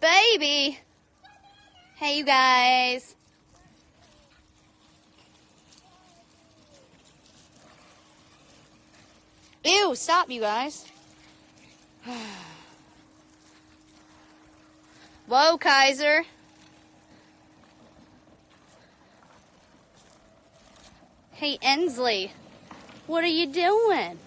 baby. Hey, you guys. Ew, stop, you guys. Whoa, Kaiser. Hey, Ensley. What are you doing?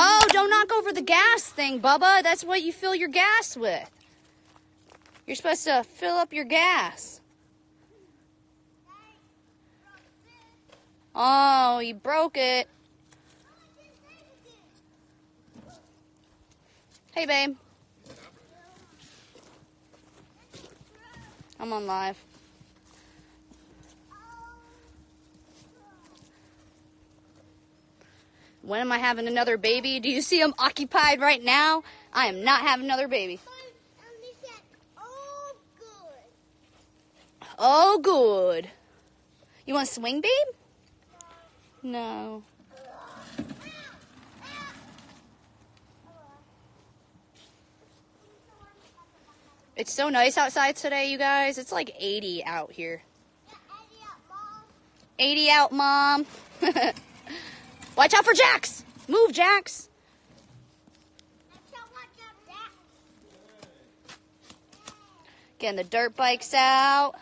Oh, don't knock over the gas thing, Bubba. That's what you fill your gas with. You're supposed to fill up your gas. Oh, you broke it. Hey, babe. I'm on live. When am I having another baby? Do you see I'm occupied right now? I am not having another baby. Oh, good. You want to swing, babe? No. It's so nice outside today, you guys. It's like 80 out here. 80 out, mom. Watch out for Jax. Move, Jax. Getting the dirt bikes out.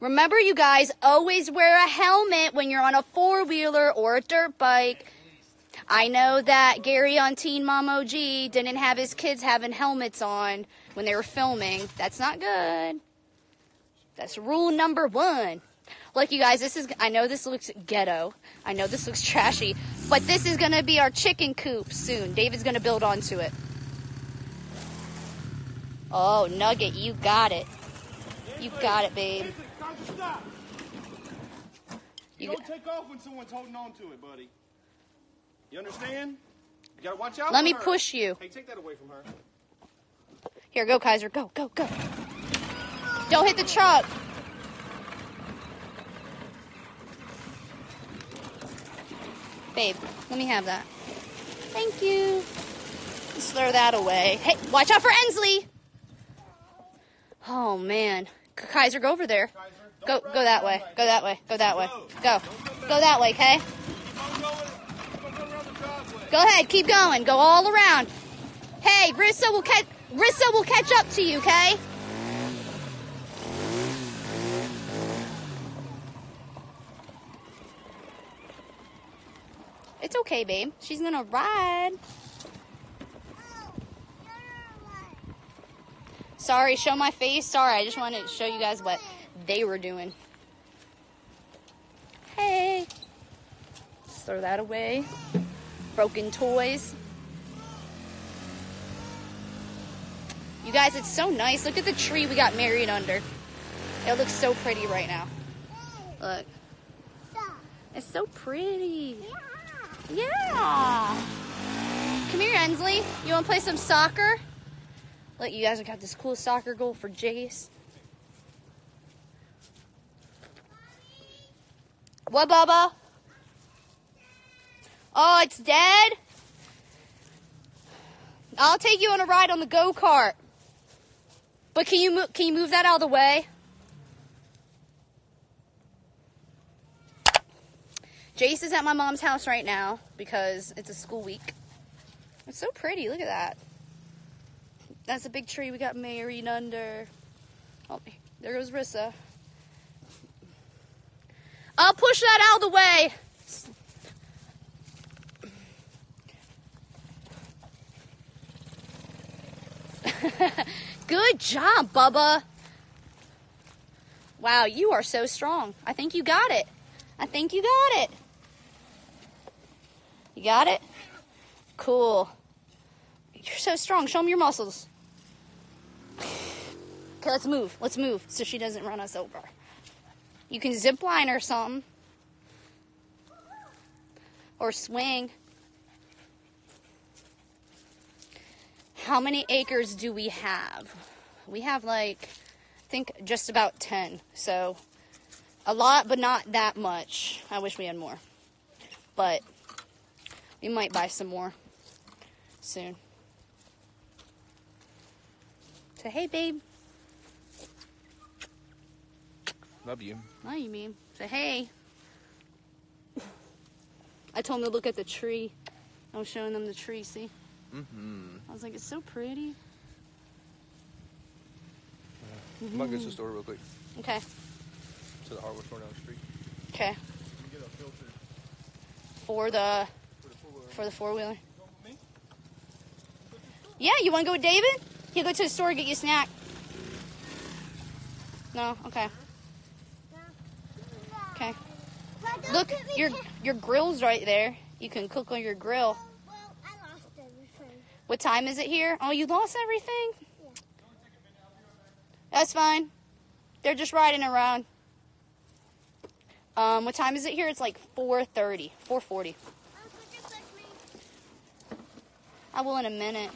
Remember, you guys, always wear a helmet when you're on a four wheeler or a dirt bike. I know that Gary on Teen Mom OG didn't have his kids having helmets on when they were filming. That's not good. That's rule number one. Look, you guys, this is, I know this looks ghetto. I know this looks trashy, but this is going to be our chicken coop soon. David's going to build onto it. Oh, Nugget, you got it. You got it, babe. You don't take off when someone's holding on to it, buddy. You understand? You gotta watch out. Let me her. push you. Hey, take that away from her. Here, go, Kaiser. Go, go, go. Don't hit the truck. Babe, let me have that. Thank you. Let's throw that away. Hey, watch out for Ensley. Oh, man. Kaiser, go over there. Go, go that way. Go that way. Go that way. Go. Go that way, okay? Go ahead. Keep going. Go all around. Hey, Rissa will catch. Rissa will catch up to you, okay? Okay, babe. She's gonna ride. Sorry, show my face. Sorry, I just wanted to show you guys what they were doing. Hey. Just throw that away. Broken toys. You guys, it's so nice. Look at the tree we got married under. It looks so pretty right now. Look. It's so pretty. Yeah. Come here, Ensley. You want to play some soccer? Look, you guys have got this cool soccer goal for Jace. What, Bubba? Oh, it's dead? I'll take you on a ride on the go kart. But can you? Can you move that out of the way? Jace is at my mom's house right now because it's a school week. It's so pretty. Look at that. That's a big tree we got married under. Oh, there goes Rissa. I'll push that out of the way. Good job, Bubba. Wow, you are so strong. I think you got it. I think you got it. You got it? Cool. You're so strong. Show me your muscles. Okay, let's move. Let's move so she doesn't run us over. You can zip line or something. Or swing. How many acres do we have? We have like, I think just about 10. So a lot, but not that much. I wish we had more. But we might buy some more soon. Say hey, babe. Love you. No, you mean. Say hey. I told him to look at the tree. I was showing them the tree, see? Mm-hmm. I was like, it's so pretty. I might go to the store real quick. Okay. To the hardware store down the street. Okay. Get a filter For the for the four wheeler. Yeah, you want to go with David? He'll go to the store and get you a snack. No, okay, okay. Look, your your grill's right there. You can cook on your grill. Well, I lost everything. What time is it here? Oh, you lost everything? That's fine. They're just riding around. Um, what time is it here? It's like 4:30, 4:40. Um, could you push me? I will in a minute.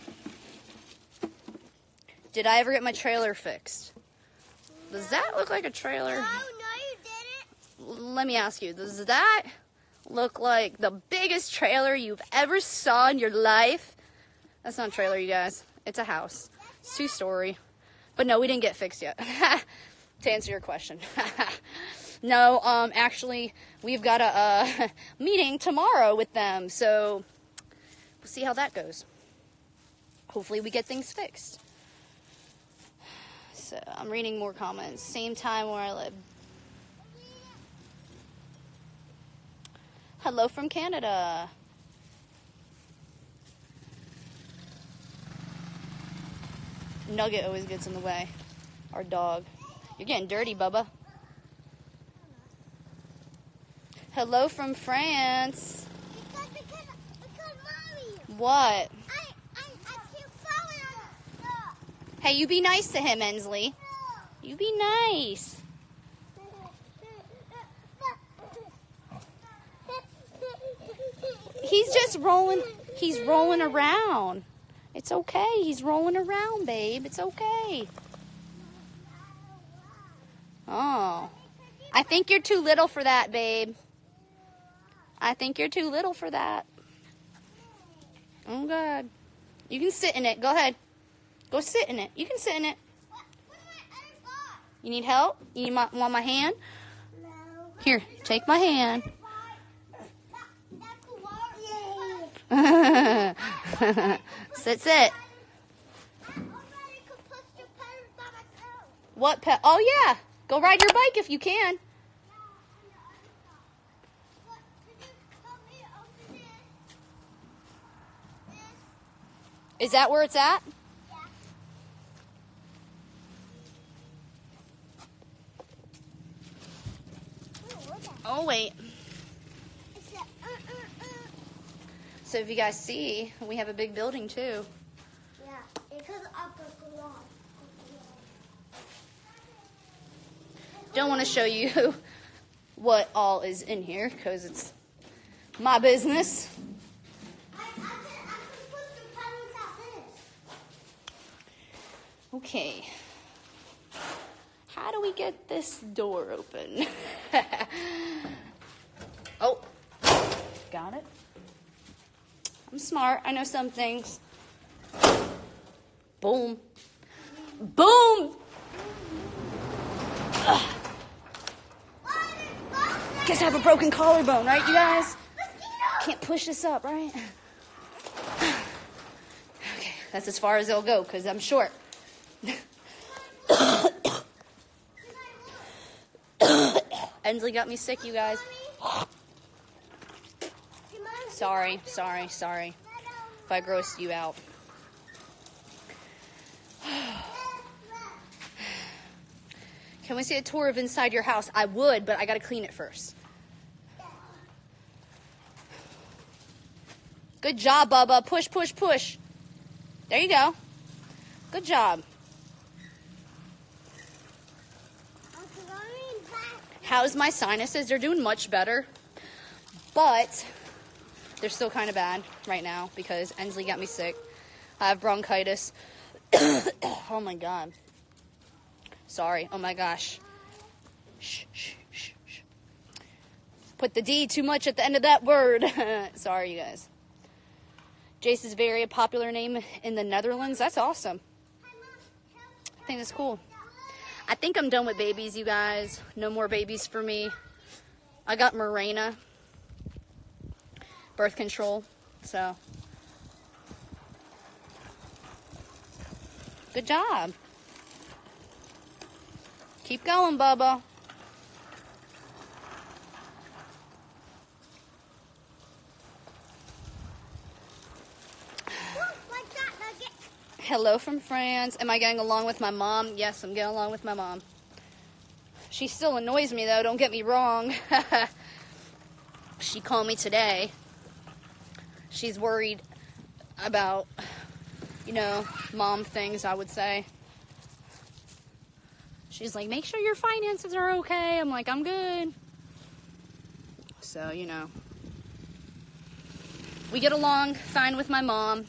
Did I ever get my trailer fixed? Does that look like a trailer? No, no, you didn't. Let me ask you, does that look like the biggest trailer you've ever saw in your life? That's not a trailer, you guys. It's a house. It's two story. But no, we didn't get fixed yet. to answer your question. no, um, actually, we've got a uh, meeting tomorrow with them, so we'll see how that goes. Hopefully, we get things fixed. So I'm reading more comments. Same time where I live. Hello from Canada. Nugget always gets in the way. Our dog. You're getting dirty, Bubba. Hello from France. Because, because, because, mommy, What? I, I, I keep falling on the Hey, you be nice to him, Ensley. You be nice. He's just rolling. He's rolling around. It's okay. He's rolling around, babe. It's okay. Oh. I think you're too little for that, babe. I think you're too little for that. Oh, God. You can sit in it. Go ahead. Go sit in it. You can sit in it. You need help? You need my, want my hand? Here, take my hand. sit, sit. What pet? Oh, yeah. Go ride your bike if you can. Is that where it's at? Oh, wait. So if you guys see, we have a big building too. Yeah, because up the garage. Don't want to show you what all is in here because it's my business. I, I, can, I can put the pedals out this. Okay. How do we get this door open? oh, got it. I'm smart. I know some things. Boom. Boom! Guess I have a broken collarbone, right, you guys? Can't push this up, right? Okay, that's as far as it'll go because I'm short. Ensley got me sick, you guys. Sorry, sorry, sorry if I grossed you out. Can we see a tour of inside your house? I would, but I gotta clean it first. Good job, Bubba. Push, push, push. There you go. Good job. How's my sinuses? They're doing much better, but they're still kind of bad right now because Ensley got me sick. I have bronchitis. oh my god. Sorry. Oh my gosh. Shh, shh, shh, shh. Put the D too much at the end of that word. Sorry, you guys. Jace is very a popular name in the Netherlands. That's awesome. I think that's cool. I think I'm done with babies, you guys. No more babies for me. I got Mirena, birth control, so. Good job. Keep going, Bubba. What's that nugget? Hello from France. Am I getting along with my mom? Yes, I'm getting along with my mom. She still annoys me though, don't get me wrong. she called me today. She's worried about, you know, mom things, I would say. She's like, make sure your finances are okay. I'm like, I'm good. So, you know. We get along fine with my mom.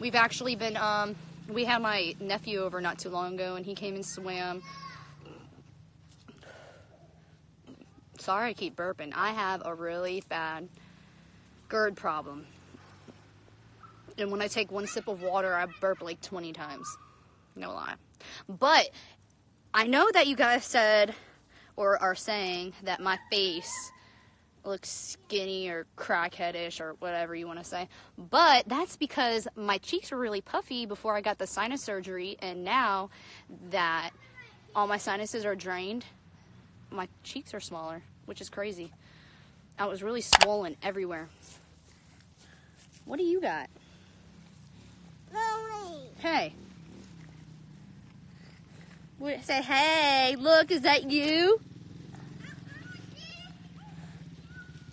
We've actually been, um, we had my nephew over not too long ago and he came and swam. Sorry, I keep burping. I have a really bad GERD problem. And when I take one sip of water, I burp like 20 times. No lie. But I know that you guys said or are saying that my face looks skinny or crackheadish or whatever you want to say. But that's because my cheeks were really puffy before I got the sinus surgery, and now that all my sinuses are drained, my cheeks are smaller, which is crazy. I was really swollen everywhere. What do you got? Lily. Hey. What, say, hey, look, is that you?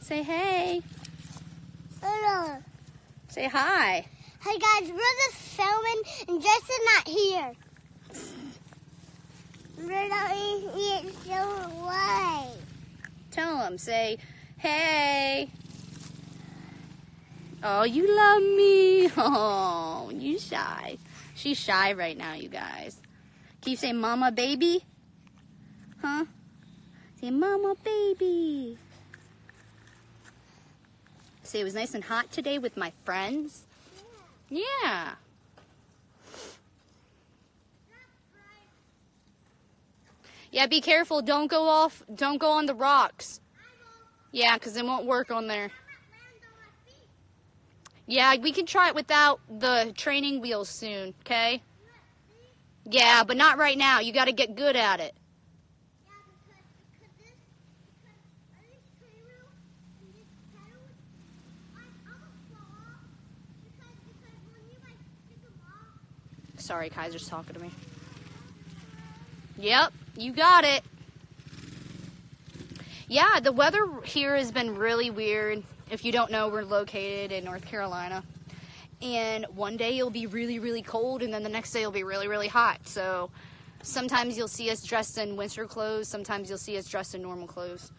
Say, hey. Hello. Say hi. Hey guys, we're just filming and Justin's not here. We're not here so why? Tell him, say, hey. Oh, you love me. Oh, you shy. She's shy right now, you guys. Can you say mama baby? Huh? Say mama baby. Say it was nice and hot today with my friends. Yeah. Yeah, be careful. Don't go off. Don't go on the rocks. Yeah, because it won't work on there. Yeah, we can try it without the training wheels soon, okay? Yeah, but not right now. You got to get good at it. Sorry, Kaiser's talking to me. Yep, you got it. Yeah, the weather here has been really weird. If you don't know, we're located in North Carolina. And one day it'll be really, really cold, and then the next day it'll be really, really hot. So sometimes you'll see us dressed in winter clothes, sometimes you'll see us dressed in normal clothes.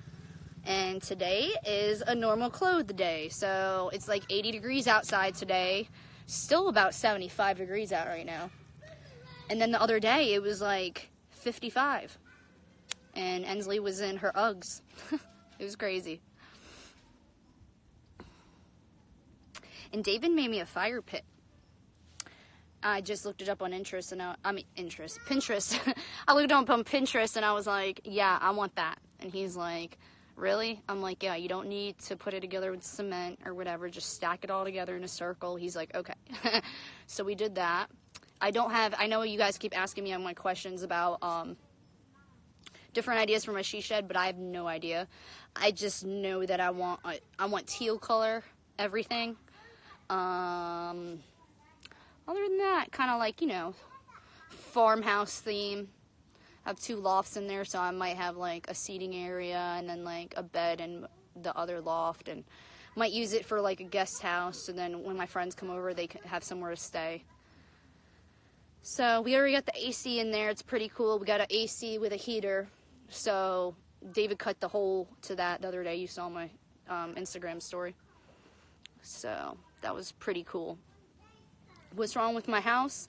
And today is a normal clothes day. So it's like 80 degrees outside today, still about 75 degrees out right now. And then the other day it was like 55. And Ensley was in her Uggs. it was crazy. And David made me a fire pit. I just looked it up on Interest and I, I mean interest, Pinterest. I looked up on Pinterest and I was like, yeah, I want that. And he's like, really? I'm like, yeah, you don't need to put it together with cement or whatever. Just stack it all together in a circle. He's like, okay. so we did that. I don't have. I know you guys keep asking me on my questions about um, different ideas for my she shed, but I have no idea. I just know that I want. I, I want teal color everything. Um, other than that, kind of like you know, farmhouse theme. I have two lofts in there, so I might have like a seating area and then like a bed in the other loft, and might use it for like a guest house. And then when my friends come over, they have somewhere to stay. So we already got the AC in there. It's pretty cool. We got an AC with a heater. So David cut the hole to that the other day. You saw my um, Instagram story. So that was pretty cool. What's wrong with my house?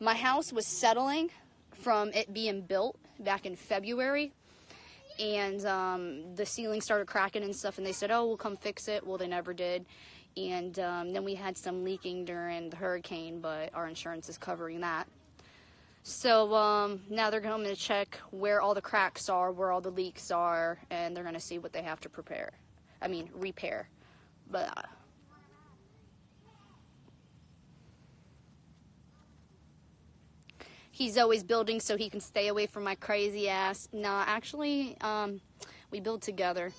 My house was settling from it being built back in February. And um, the ceiling started cracking and stuff. And they said, oh, we'll come fix it. Well, they never did. And um, then we had some leaking during the hurricane, but our insurance is covering that. So um, now they're going to check where all the cracks are, where all the leaks are, and they're going to see what they have to prepare. I mean, repair. But he's always building so he can stay away from my crazy ass. Nah, actually, um, we build together.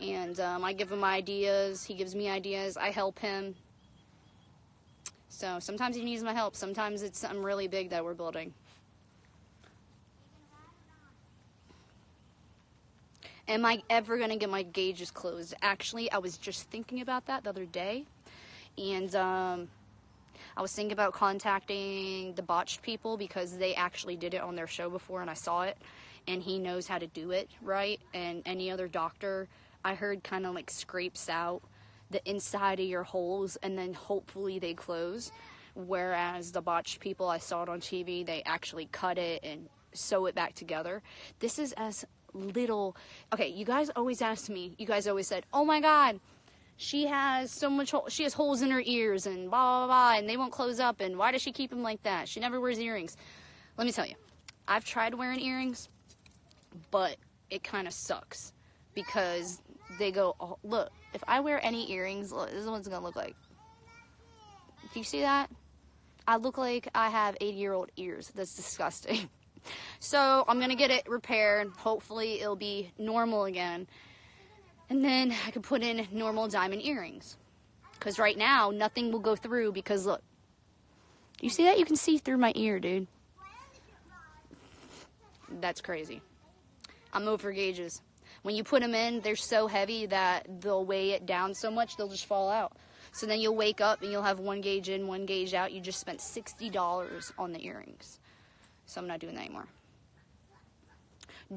And um, I give him ideas, he gives me ideas, I help him. So sometimes he needs my help, sometimes it's something really big that we're building. Am I ever going to get my gauges closed? Actually, I was just thinking about that the other day. And um, I was thinking about contacting the botched people because they actually did it on their show before and I saw it. And he knows how to do it, right? And any other doctor, I heard, kind of like scrapes out the inside of your holes and then hopefully they close. Whereas the botched people, I saw it on TV, they actually cut it and sew it back together. This is as little. Okay, you guys always ask me, you guys always said, oh my god, she has so much, hole, she has holes in her ears and blah, blah, blah, and they won't close up, and why does she keep them like that? She never wears earrings. Let me tell you, I've tried wearing earrings, but it kind of sucks because they go, oh, look, if I wear any earrings, look, this is what it's gonna look like. Do you see that? I look like I have 80 year old ears. That's disgusting. So I'm gonna get it repaired. Hopefully it'll be normal again. And then I could put in normal diamond earrings. Because right now nothing will go through because look. You see that? You can see through my ear, dude. That's crazy. I'm over gauges. When you put them in, they're so heavy that they'll weigh it down so much they'll just fall out. So then you'll wake up and you'll have one gauge in, one gauge out. You just spent $60 on the earrings. So I'm not doing that anymore.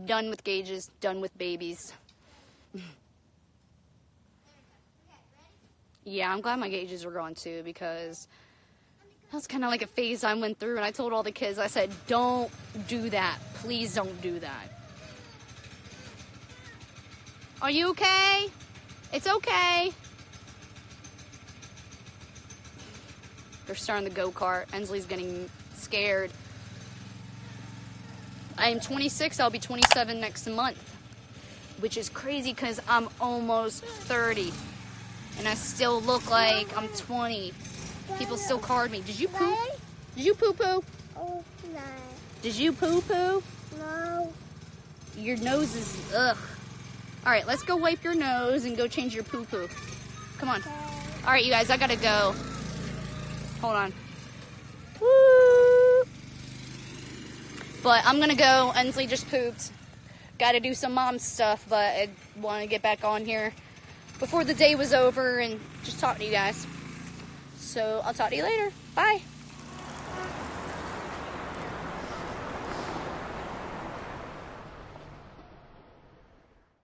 Done with gauges, done with babies. yeah, I'm glad my gauges were gone too because that's kind of like a phase I went through. And I told all the kids, I said, don't do that. Please don't do that. Are you okay? It's okay. They're starting the go kart. Ensley's getting scared. I am 26. I'll be 27 next month, which is crazy because I'm almost 30, and I still look like I'm 20. People still card me. Did you poop? Did you poo poo? Oh, no. Did you poo poo? No. Your nose is ugh. All right, let's go wipe your nose and go change your poo poo. Come on. All right, you guys, I gotta go. Hold on. Woo! But I'm gonna go. Ensley just pooped. Gotta do some mom stuff, but I want to get back on here before the day was over and just talk to you guys. So I'll talk to you later. Bye.